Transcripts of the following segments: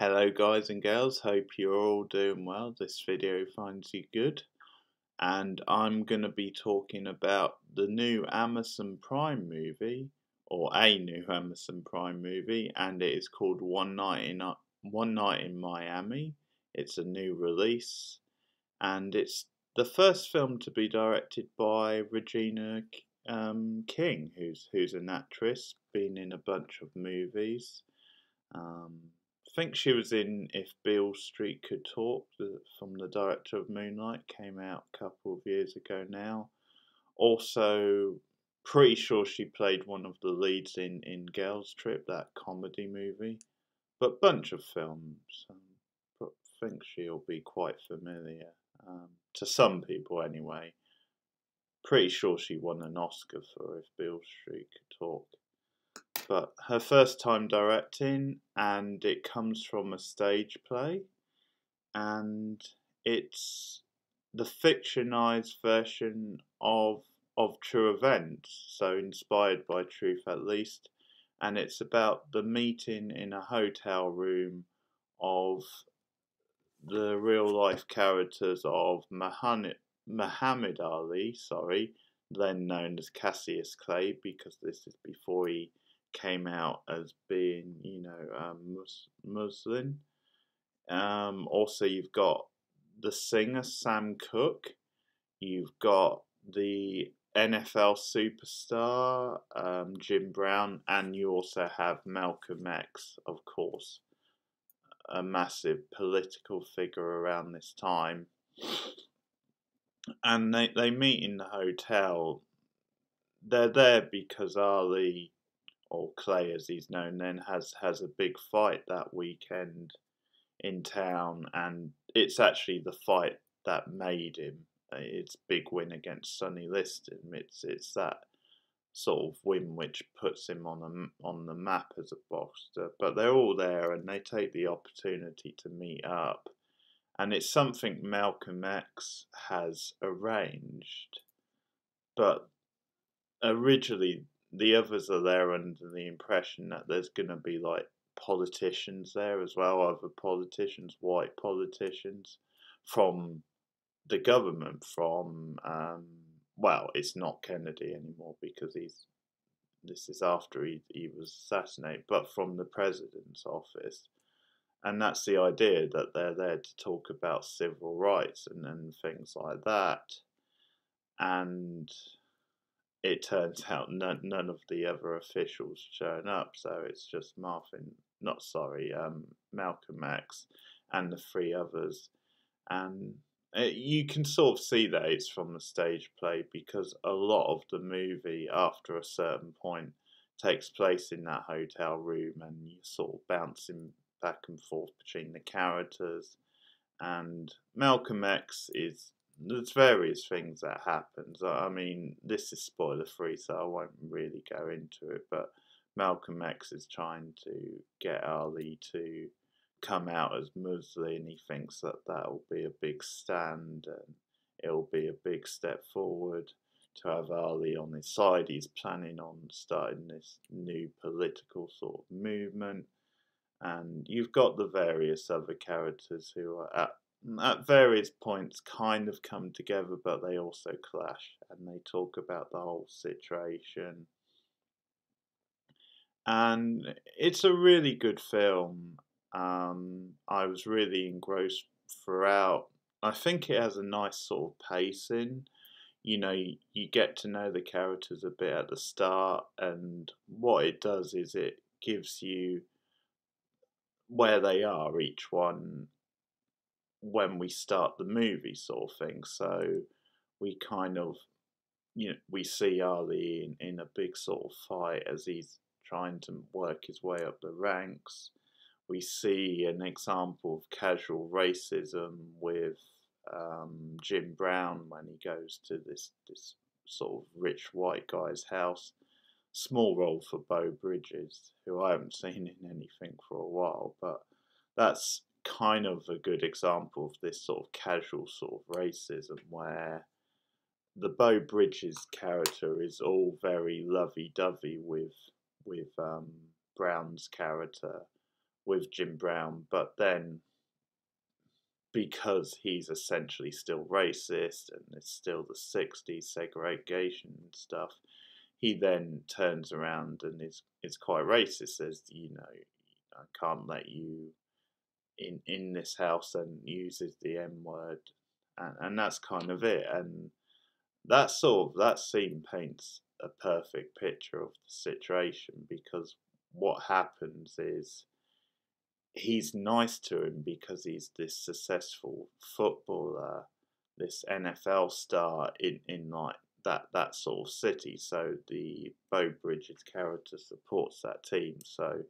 Hello guys and girls, hope you're all doing well. This video finds you good. And I'm going to be talking about the new Amazon Prime movie, or a new Amazon Prime movie, and it is called One Night in, One Night in Miami. It's a new release, and it's the first film to be directed by Regina um, King, who's, who's an actress, been in a bunch of movies. Um, think she was in If Beale Street Could Talk from the director of Moonlight, came out a couple of years ago now. Also, pretty sure she played one of the leads in, in Girls Trip, that comedy movie. But bunch of films. Um, I think she'll be quite familiar. Um, to some people, anyway. Pretty sure she won an Oscar for If Beale Street Could Talk but her first time directing, and it comes from a stage play, and it's the fictionalized version of of true events, so inspired by truth at least, and it's about the meeting in a hotel room of the real life characters of Muhammad, Muhammad Ali, sorry, then known as Cassius Clay, because this is before he came out as being, you know, um, Muslim. Um, also, you've got the singer Sam Cooke. You've got the NFL superstar um, Jim Brown, and you also have Malcolm X, of course, a massive political figure around this time. And they, they meet in the hotel. They're there because Ali or Clay as he's known then has has a big fight that weekend in town and it's actually the fight that made him uh, it's big win against Sonny Liston. It's it's that sort of win which puts him on a, on the map as a boxer. But they're all there and they take the opportunity to meet up. And it's something Malcolm X has arranged. But originally the others are there under the impression that there's going to be like politicians there as well, other politicians, white politicians from the government, from um, well, it's not Kennedy anymore because he's this is after he he was assassinated, but from the president's office. And that's the idea that they're there to talk about civil rights and, and things like that. And it turns out none, none of the other officials shown up, so it's just Martin, not sorry, um, Malcolm X, and the three others, and it, uh, you can sort of see that it's from the stage play because a lot of the movie, after a certain point, takes place in that hotel room, and you're sort of bouncing back and forth between the characters, and Malcolm X is there's various things that happens. I mean, this is spoiler free, so I won't really go into it. But Malcolm X is trying to get Ali to come out as Muslim. He thinks that that'll be a big stand and it'll be a big step forward to have Ali on his side. He's planning on starting this new political sort of movement. And you've got the various other characters who are at at various points kind of come together, but they also clash and they talk about the whole situation. And it's a really good film. Um, I was really engrossed throughout. I think it has a nice sort of pacing. You know, you, you get to know the characters a bit at the start, and what it does is it gives you where they are, each one, when we start the movie sort of thing. So we kind of, you know, we see Ali in, in a big sort of fight as he's trying to work his way up the ranks. We see an example of casual racism with um, Jim Brown when he goes to this this sort of rich white guy's house. Small role for Beau Bridges, who I haven't seen in anything for a while, but that's kind of a good example of this sort of casual sort of racism where the Beau Bridges character is all very lovey dovey with with um, Brown's character, with Jim Brown, but then because he's essentially still racist and it's still the 60s segregation and stuff, he then turns around and is, is quite racist, says, you know, I can't let you in, in this house and uses the M word. And, and that's kind of it. And that sort of, that scene paints a perfect picture of the situation because what happens is he's nice to him because he's this successful footballer, this NFL star in, in like that that sort of city. So the Beau Bridges character supports that team. So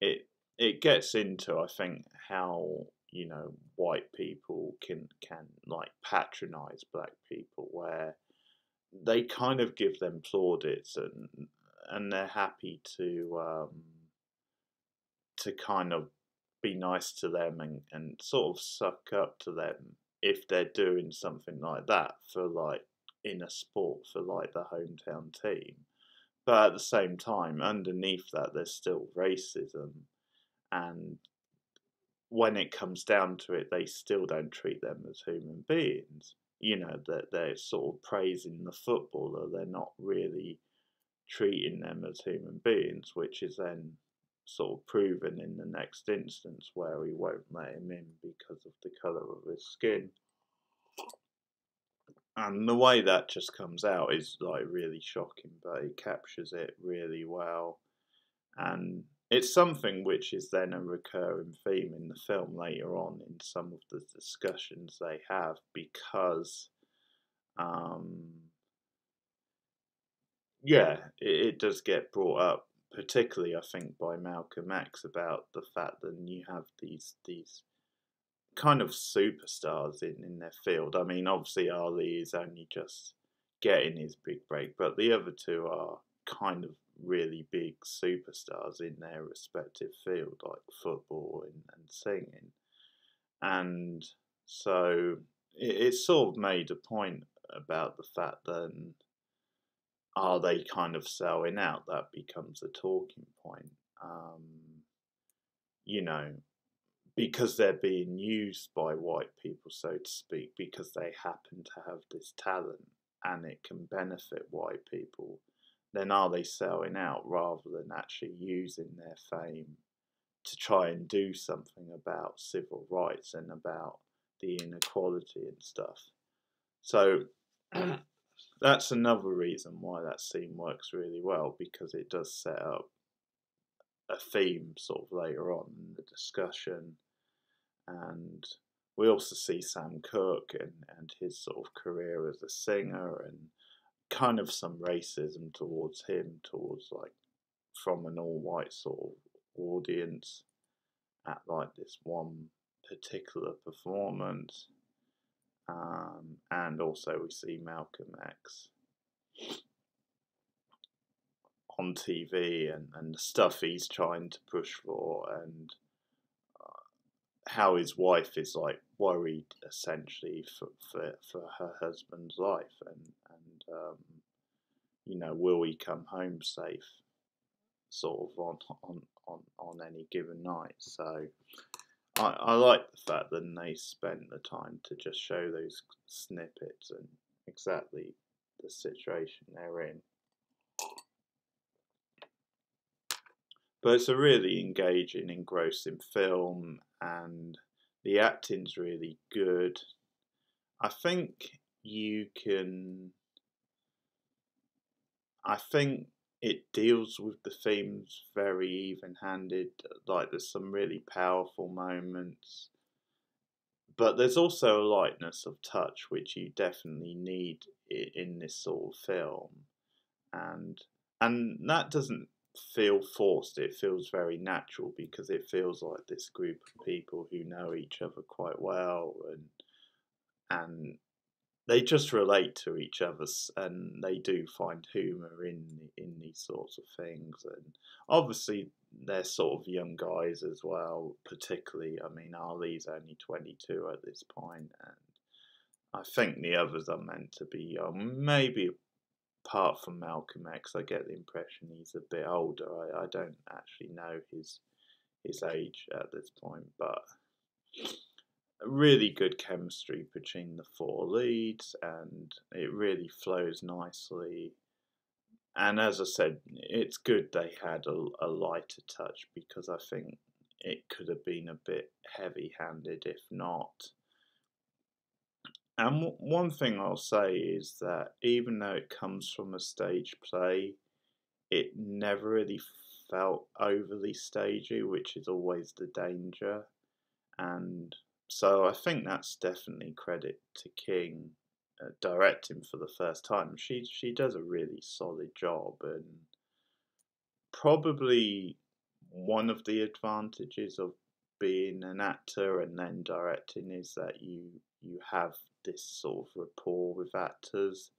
it it gets into I think how you know white people can can like patronize black people where they kind of give them plaudits and and they're happy to um, to kind of be nice to them and, and sort of suck up to them if they're doing something like that for like in a sport for like the hometown team. But at the same time, underneath that, there's still racism. And when it comes down to it, they still don't treat them as human beings. You know, that they're, they're sort of praising the footballer, they're not really treating them as human beings, which is then sort of proven in the next instance where he won't let him in because of the colour of his skin. And the way that just comes out is like really shocking, but he captures it really well. And it's something which is then a recurring theme in the film later on in some of the discussions they have because um, yeah, it, it, does get brought up particularly I think by Malcolm X about the fact that you have these these kind of superstars in, in their field. I mean, obviously Ali is only just getting his big break, but the other two are kind of really big superstars in their respective field, like football and, and singing. And so it, it's sort of made a point about the fact that are they kind of selling out? That becomes a talking point. Um, you know, because they're being used by white people, so to speak, because they happen to have this talent and it can benefit white people, then are they selling out rather than actually using their fame to try and do something about civil rights and about the inequality and stuff? So that's another reason why that scene works really well because it does set up a theme sort of later on in the discussion and we also see Sam Cooke and, and his sort of career as a singer and kind of some racism towards him towards like from an all white sort of audience at like this one particular performance um, and also we see Malcolm X on TV and, and the stuff he's trying to push for and uh, how his wife is like worried essentially for, for, for her husband's life and, and um, you know, will he come home safe sort of on, on, on, on any given night. So I, I like the fact that they spent the time to just show those snippets and exactly the situation they're in. But it's a really engaging, engrossing film, and the acting's really good. I think you can. I think it deals with the themes very even handed. Like there's some really powerful moments. But there's also a lightness of touch which you definitely need in this sort of film. And and that doesn't feel forced. It feels very natural because it feels like this group of people who know each other quite well and and they just relate to each other and they do find humor in in these sorts of things and obviously they're sort of young guys as well particularly i mean ali's only 22 at this point and i think the others are meant to be young maybe apart from malcolm x i get the impression he's a bit older i, I don't actually know his his age at this point, but really good chemistry between the four leads, and it really flows nicely. And as I said, it's good they had a, a lighter touch because I think it could have been a bit heavy handed if not. And w- one thing I'll say is that even though it comes from a stage play, it never really felt overly stagey, which is always the danger. And so I think that's definitely credit to King uh, directing for the first time. She she does a really solid job, and probably one of the advantages of being an actor and then directing is that you you have this sort of rapport with actors,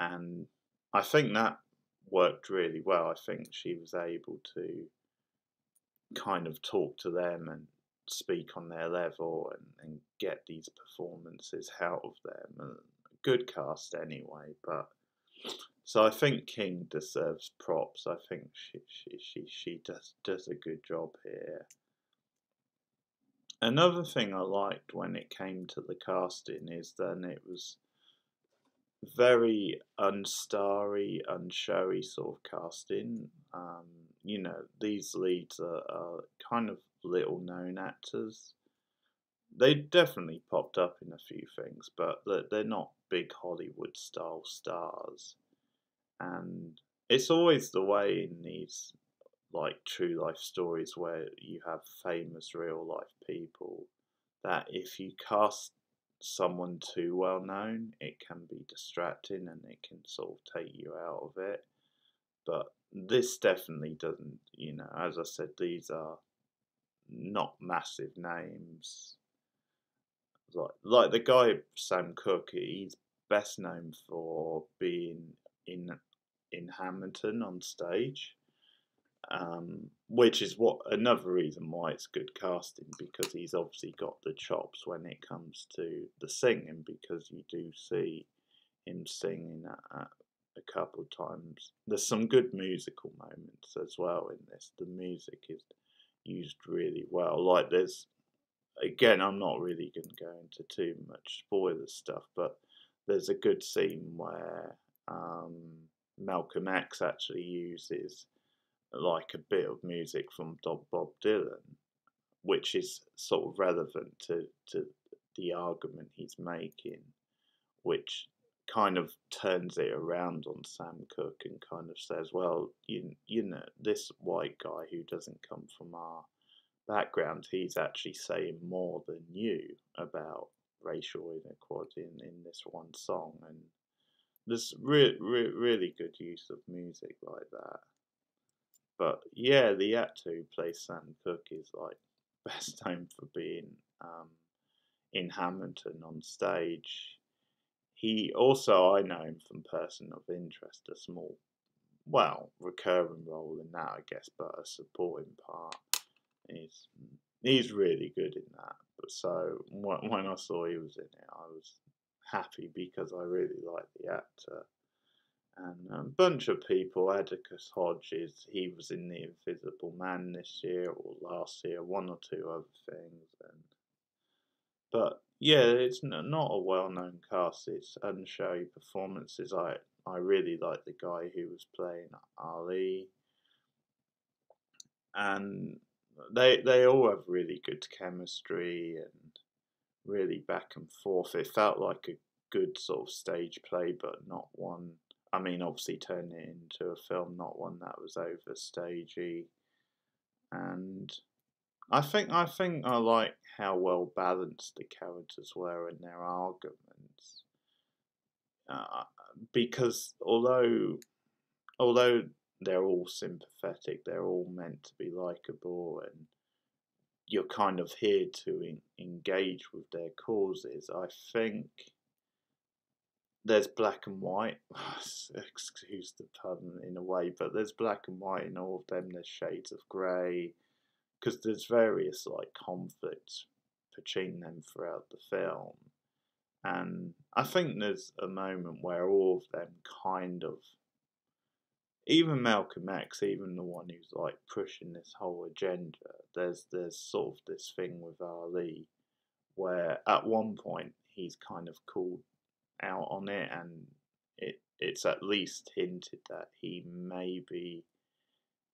and I think that worked really well. I think she was able to kind of talk to them and speak on their level and, and get these performances out of them. Good cast anyway, but so I think King deserves props. I think she she she, she does does a good job here. Another thing I liked when it came to the casting is then it was very unstarry, unshowy sort of casting. Um, you know, these leads are, are kind of little known actors. They definitely popped up in a few things, but they're not big Hollywood style stars. And it's always the way in these like true life stories where you have famous real life people that if you cast someone too well known, it can be distracting and it can sort of take you out of it. But this definitely doesn't, you know, as I said, these are not massive names. Like like the guy Sam Cooke, he's best known for being in in Hamilton on stage um, which is what another reason why it's good casting because he's obviously got the chops when it comes to the singing because you do see him singing at, at a couple of times. There's some good musical moments as well in this. The music is used really well. Like there's again, I'm not really going to go into too much spoiler stuff, but there's a good scene where um, Malcolm X actually uses like a bit of music from Bob Dylan, which is sort of relevant to, to the argument he's making, which kind of turns it around on Sam Cooke and kind of says, well, you, you know, this white guy who doesn't come from our background, he's actually saying more than you about racial inequality in, in this one song. And there's re- re- really good use of music like that. But yeah, the actor who plays Sam Cooke is like best known for being um, in Hamilton on stage. He also, I know him from Person of Interest, a small, well, recurring role in that, I guess, but a supporting part. He's he's really good in that. But so when I saw he was in it, I was happy because I really like the actor and a bunch of people. Aldis Hodges, he was in The Invisible Man this year or last year, one or two other things. And but yeah, it's not a well-known cast. It's unshowy performances. I I really like the guy who was playing Ali, and they they all have really good chemistry and really back and forth. It felt like a good sort of stage play, but not one I mean, obviously turn it into a film, not one that was over stagey. And I think I think I like how well balanced the characters were in their arguments. Uh, because although although they're all sympathetic, they're all meant to be likable, and you're kind of here to in, engage with their causes. I think there's black and white. Excuse the pun in a way, but there's black and white in all of them. There's shades of grey because there's various like conflicts between them throughout the film, and I think there's a moment where all of them kind of even Malcolm X, even the one who's like pushing this whole agenda, there's there's sort of this thing with Ali where at one point he's kind of called out on it and it it's at least hinted that he maybe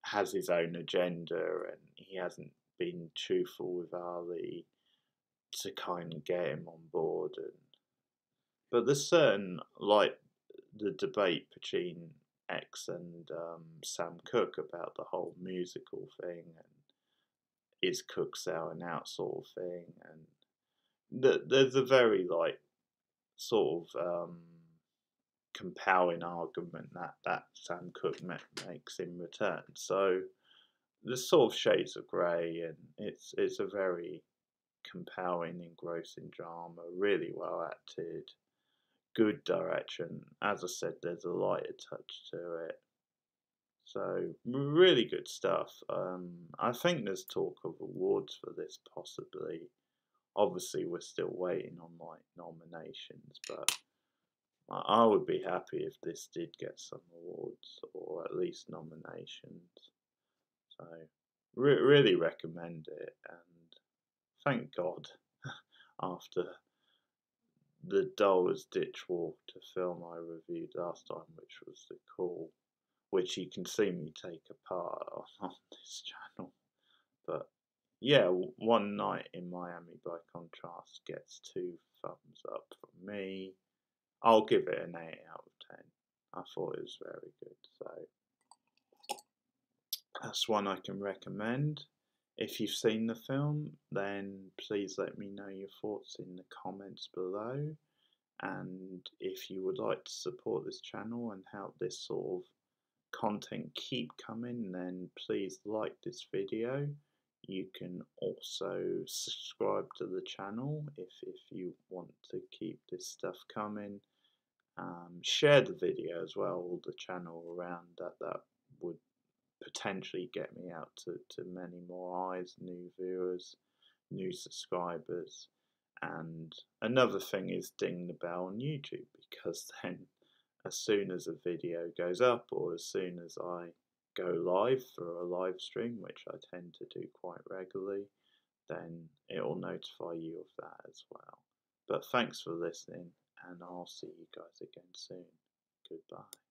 has his own agenda and he hasn't been truthful with Ali to kind of get him on board and but there's certain like the debate between X and um, Sam Cooke about the whole musical thing and is Cooke selling out sort of thing and the, there's a very like sort of um, compelling argument that that Sam Cooke makes in return. So there's sort of shades of grey, and it's it's a very compelling, engrossing drama, really well acted, good direction. As I said, there's a lighter touch to it. So really good stuff. Um, I think there's talk of awards for this possibly. Obviously, we're still waiting on like nominations, but I would be happy if this did get some awards or at least nominations. So, re- really recommend it, and thank God after the dullest ditch walk to film I reviewed last time, which was the call, which you can see me take apart on this channel. But yeah, one night in Miami by contrast gets two thumbs up from me. I'll give it an 8 out of 10. I thought it was very good. So that's one I can recommend. If you've seen the film, then please let me know your thoughts in the comments below. And if you would like to support this channel and help this sort of content keep coming, then please like this video. You can also subscribe to the channel if, if you want to keep this stuff coming um, share the video as well, all the channel around that that would potentially get me out to, to many more eyes, new viewers, new subscribers. And another thing is ding the bell on YouTube because then as soon as a video goes up or as soon as I go live for a live stream, which I tend to do quite regularly, then it will notify you of that as well. But thanks for listening and I'll see you guys again soon. Goodbye.